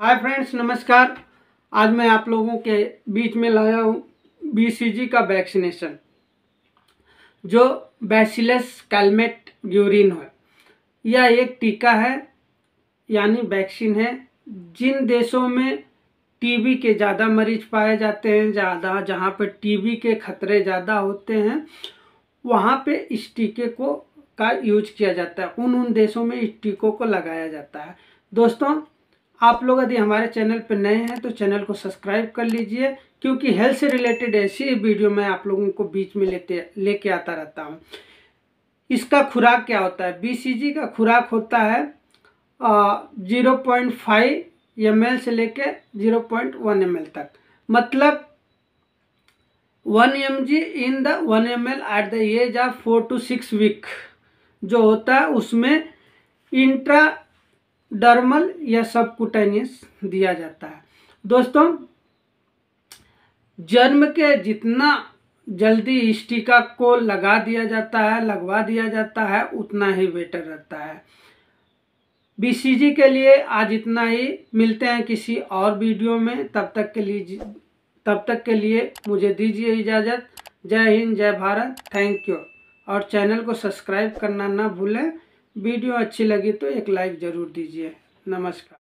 Hi friends, नमस्कार। आज मैं आप लोगों के बीच में लाया हूँ बीसीजी का वैक्सीनेशन, जो बैसिलस कैलमेट ग्यूरिन है। यह एक टीका है, यानी वैक्सीन है, जिन देशों में टीबी के ज़्यादा मरीज़ पाए जाते हैं, ज़्यादा, जहाँ पर टीबी के खतरे ज़्यादा होते हैं, वहाँ पे इस टीके को, का यूज़ किया जाता है। उन उन देशों में इस टीकों को लगाया जाता है। दोस्तों आप लोग यदि हमारे चैनल पर नए हैं तो चैनल को सब्सक्राइब कर लीजिए, क्योंकि हेल्थ से रिलेटेड ऐसी वीडियो मैं आप लोगों को बीच में लेते, लेके आता रहता हूँ। इसका खुराक क्या होता है? बीसीजी का खुराक होता है ज़ीरो पॉइंट फाइव एमएल से लेके ज़ीरो पॉइंट वन एमएल तक। मतलब one M G in the one M L at the age of four to six week जो होता है, उसमें इंट्रा डर्मल या सबकुटेनियस दिया जाता है। दोस्तों, जन्म के जितना जल्दी इस टीका को लगा दिया जाता है, लगवा दिया जाता है, उतना ही बेटर रहता है। बीसीजी के लिए आज इतना ही। मिलते हैं किसी और वीडियो में। तब तक के लिए तब तक के लिए मुझे दीजिए इजाज़त। जय हिंद, जय भारत। Thank you. और चैनल को सब्सक्राइब करना ना भूलें। वीडियो अच्छी लगी तो एक लाइक ज़रूर दीजिए। नमस्कार।